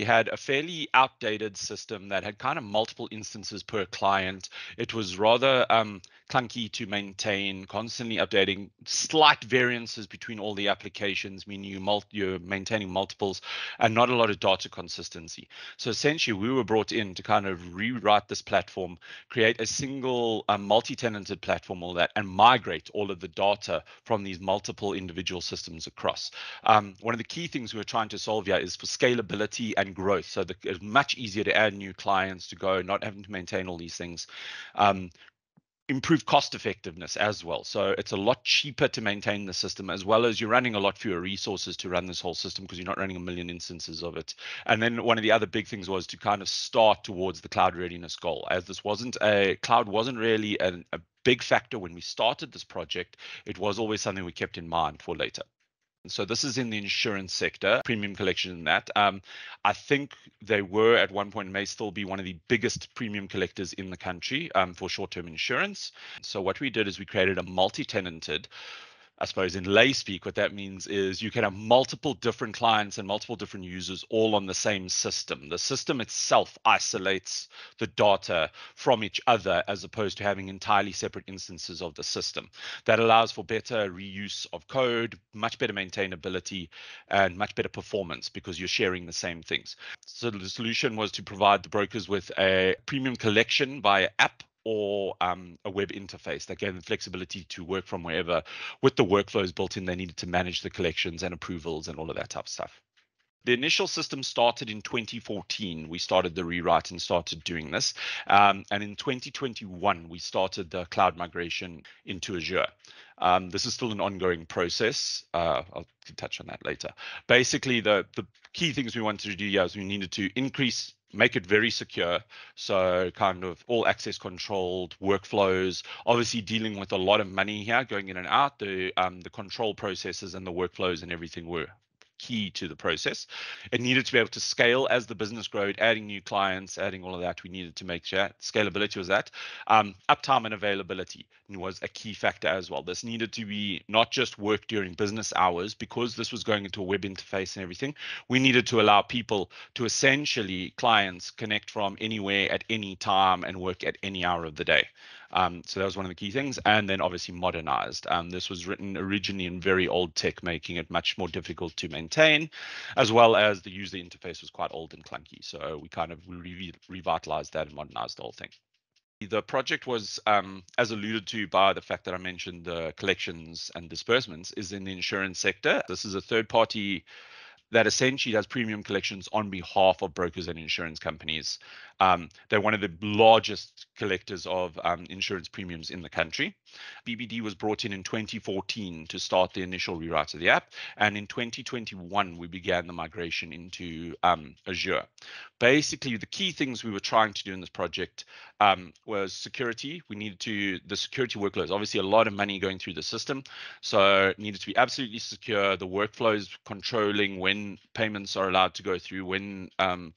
we had a fairly outdated system that had kind of multiple instances per client. It was rather um, clunky to maintain, constantly updating, slight variances between all the applications, meaning you mul- you're maintaining multiples, and not a lot of data consistency. So essentially, we were brought in to kind of rewrite this platform, create a single um, multi-tenanted platform, all that, and migrate all of the data from these multiple individual systems across. Um, one of the key things we we're trying to solve here is for scalability and growth. So the, it's much easier to add new clients to go, not having to maintain all these things. Um, improve cost effectiveness as well. So it's a lot cheaper to maintain the system as well as you're running a lot fewer resources to run this whole system because you're not running a million instances of it. And then one of the other big things was to kind of start towards the cloud readiness goal as this wasn't a cloud wasn't really a, a big factor when we started this project. It was always something we kept in mind for later. So this is in the insurance sector, premium collection in that. Um, I think they were at one point may still be one of the biggest premium collectors in the country um, for short-term insurance. So what we did is we created a multi-tenanted I suppose in lay speak, what that means is you can have multiple different clients and multiple different users all on the same system. The system itself isolates the data from each other as opposed to having entirely separate instances of the system. That allows for better reuse of code, much better maintainability, and much better performance because you're sharing the same things. So the solution was to provide the brokers with a premium collection via app or um, a web interface that gave them flexibility to work from wherever with the workflows built in they needed to manage the collections and approvals and all of that type of stuff. The initial system started in 2014. We started the rewrite and started doing this. Um, and in 2021, we started the cloud migration into Azure. Um, this is still an ongoing process. Uh, I'll touch on that later. Basically, the, the key things we wanted to do here is we needed to increase make it very secure. So kind of all access controlled workflows, obviously dealing with a lot of money here going in and out. The um, the control processes and the workflows and everything were key to the process. It needed to be able to scale as the business growed, adding new clients, adding all of that. We needed to make sure scalability was that. Um, uptime and availability was a key factor as well. This needed to be not just work during business hours because this was going into a web interface and everything. We needed to allow people to essentially clients connect from anywhere at any time and work at any hour of the day. Um, so that was one of the key things. And then obviously modernized. Um, this was written originally in very old tech, making it much more difficult to maintain, as well as the user interface was quite old and clunky. So we kind of re revitalized that and modernized the whole thing. The project was, um, as alluded to by the fact that I mentioned the collections and disbursements, is in the insurance sector. This is a third party that essentially does premium collections on behalf of brokers and insurance companies. Um, they're one of the largest collectors of um, insurance premiums in the country. BBD was brought in in 2014 to start the initial rewrite of the app, and in 2021 we began the migration into um, Azure. Basically, the key things we were trying to do in this project um, was security. We needed to the security workloads. Obviously, a lot of money going through the system, so it needed to be absolutely secure. The workflows controlling when payments are allowed to go through, when um,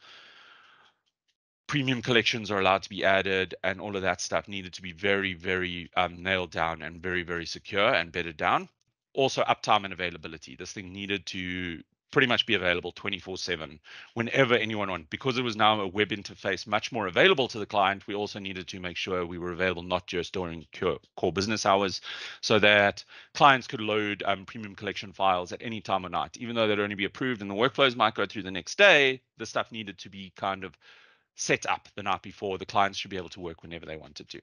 premium collections are allowed to be added and all of that stuff needed to be very very um, nailed down and very very secure and bedded down. Also uptime and availability. This thing needed to pretty much be available 24 7 whenever anyone wanted. Because it was now a web interface much more available to the client we also needed to make sure we were available not just during core business hours so that clients could load um, premium collection files at any time of night. Even though they'd only be approved and the workflows might go through the next day the stuff needed to be kind of set up the night before. The clients should be able to work whenever they wanted to.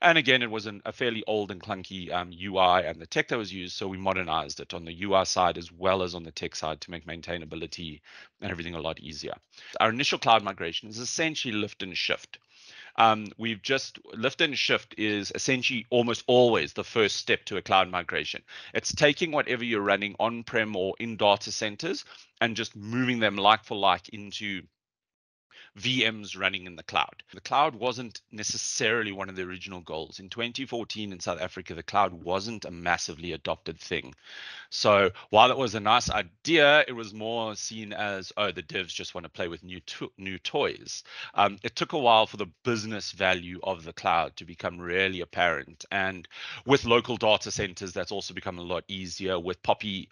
And again, it was an, a fairly old and clunky um, UI and the tech that was used. So we modernized it on the UI side as well as on the tech side to make maintainability and everything a lot easier. Our initial cloud migration is essentially lift and shift. Um, we've just lift and shift is essentially almost always the first step to a cloud migration. It's taking whatever you're running on prem or in data centers and just moving them like for like into VMs running in the cloud. The cloud wasn't necessarily one of the original goals. In 2014 in South Africa, the cloud wasn't a massively adopted thing. So while it was a nice idea, it was more seen as, oh, the devs just want to play with new to- new toys. Um, it took a while for the business value of the cloud to become really apparent. And with local data centers, that's also become a lot easier. With POPI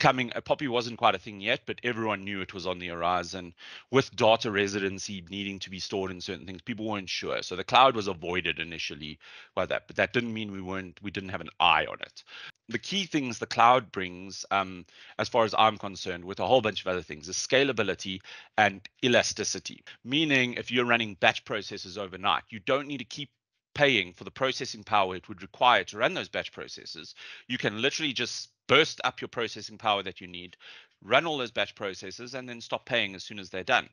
coming. A POPI wasn't quite a thing yet, but everyone knew it was on the horizon. With data residency needing to be stored in certain things, people weren't sure. So the cloud was avoided initially by that, but that didn't mean we weren't we didn't have an eye on it. The key things the cloud brings, um, as far as I'm concerned, with a whole bunch of other things, is scalability and elasticity. Meaning, if you're running batch processes overnight, you don't need to keep paying for the processing power it would require to run those batch processes, you can literally just burst up your processing power that you need, run all those batch processes, and then stop paying as soon as they're done.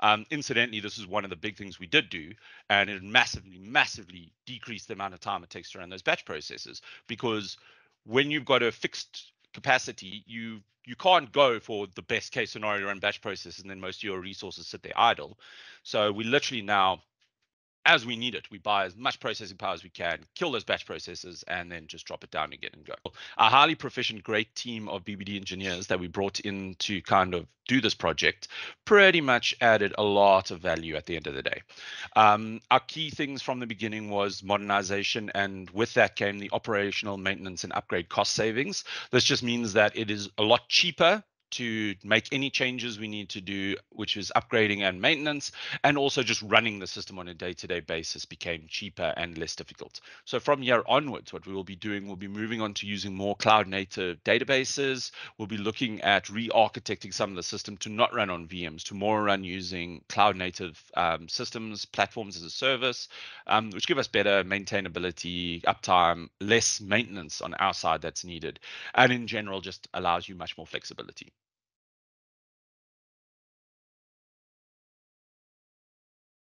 Um, incidentally, this is one of the big things we did do, and it massively, massively decreased the amount of time it takes to run those batch processes because when you've got a fixed capacity, you you can't go for the best case scenario and batch process, and then most of your resources sit there idle. So we literally now as we need it, we buy as much processing power as we can, kill those batch processes, and then just drop it down again and go. A highly proficient, great team of BBD engineers that we brought in to kind of do this project pretty much added a lot of value at the end of the day. Um, our key things from the beginning was modernization, and with that came the operational maintenance and upgrade cost savings. This just means that it is a lot cheaper to make any changes we need to do, which is upgrading and maintenance, and also just running the system on a day-to-day basis became cheaper and less difficult. So from here onwards, what we will be doing, we'll be moving on to using more cloud-native databases. We'll be looking at re-architecting some of the system to not run on VMs, to more run using cloud-native um, systems, platforms as a service, um, which give us better maintainability, uptime, less maintenance on our side that's needed, and in general just allows you much more flexibility.